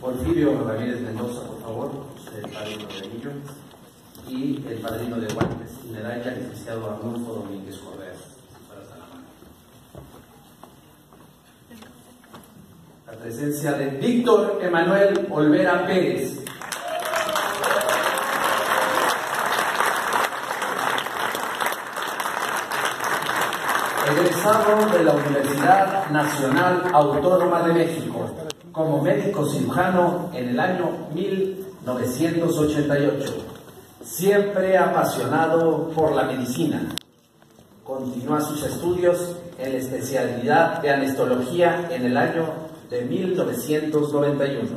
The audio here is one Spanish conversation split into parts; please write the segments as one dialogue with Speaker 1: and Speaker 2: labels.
Speaker 1: Porfirio Ramírez Mendoza, por favor, el padrino de anillo, y el padrino de guantes y medalla, licenciado Arnulfo Domínguez Correa. La presencia de Víctor Emanuel Olvera Pérez. egresado de la Universidad Nacional Autónoma de México como médico cirujano en el año 1988. Siempre apasionado por la medicina. Continúa sus estudios en la especialidad de anestología en el año de 1991.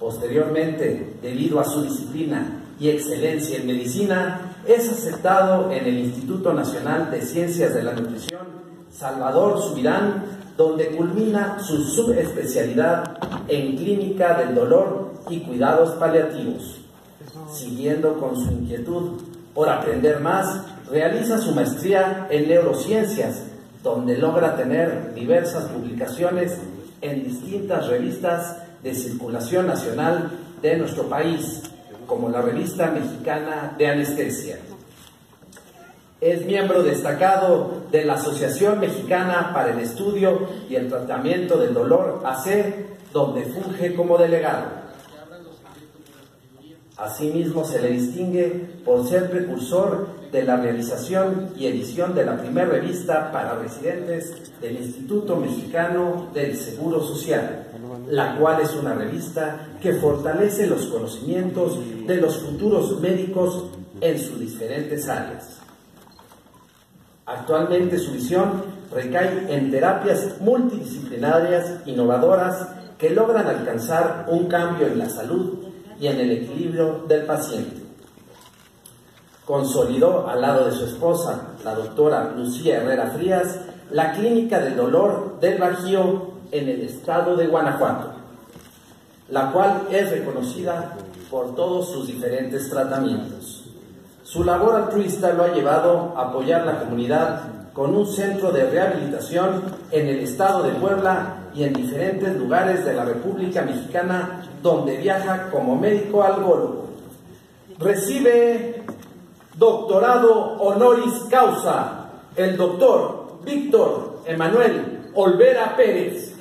Speaker 1: Posteriormente, debido a su disciplina y excelencia en medicina, es aceptado en el Instituto Nacional de Ciencias de la Nutrición Salvador Subirán, donde culmina su subespecialidad en clínica del dolor y cuidados paliativos. Siguiendo con su inquietud por aprender más, realiza su maestría en neurociencias, donde logra tener diversas publicaciones en distintas revistas de circulación nacional de nuestro país, como la Revista Mexicana de Anestesia. Es miembro destacado de la Asociación Mexicana para el Estudio y el Tratamiento del Dolor, AC, donde funge como delegado. Asimismo, se le distingue por ser precursor de la realización y edición de la primera revista para residentes del Instituto Mexicano del Seguro Social, la cual es una revista que fortalece los conocimientos de los futuros médicos en sus diferentes áreas. Actualmente su visión recae en terapias multidisciplinarias innovadoras que logran alcanzar un cambio en la salud y en el equilibrio del paciente. Consolidó al lado de su esposa, la doctora Lucía Herrera Frías, la Clínica del Dolor del Bajío en el estado de Guanajuato, la cual es reconocida por todos sus diferentes tratamientos. Su labor altruista lo ha llevado a apoyar la comunidad con un centro de rehabilitación en el estado de Puebla y en diferentes lugares de la República Mexicana donde viaja como médico algólogo. Recibe doctorado honoris causa el doctor Víctor Emanuel Olvera Pérez.